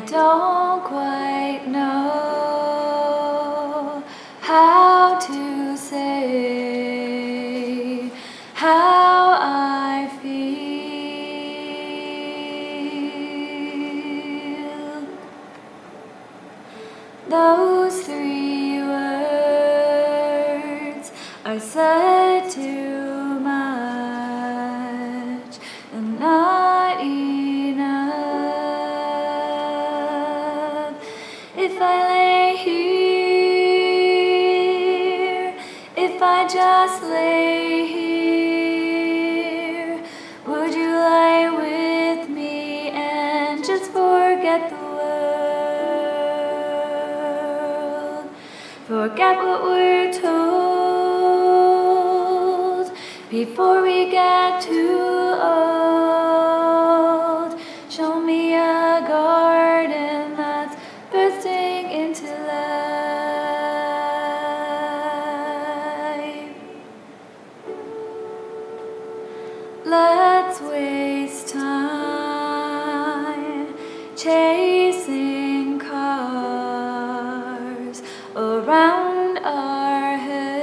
I don't quite know how to say how I feel. Those three words I said to if I just lay here? Would you lie with me and just forget the world? Forget what we're told before we get too old. Let's waste time chasing cars around our heads.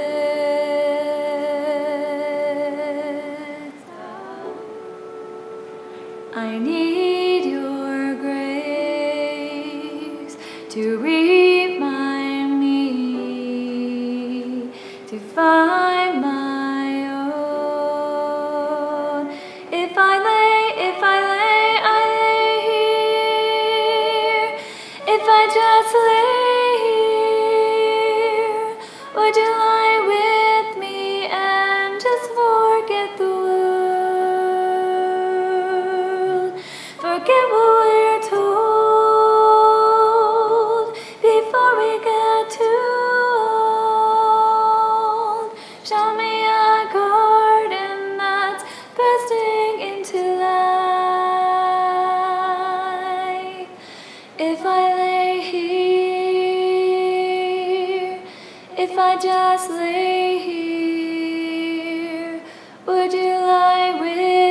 I need your grace to remind me to find. I just lay here? Would you if I just lay here? Would you lie with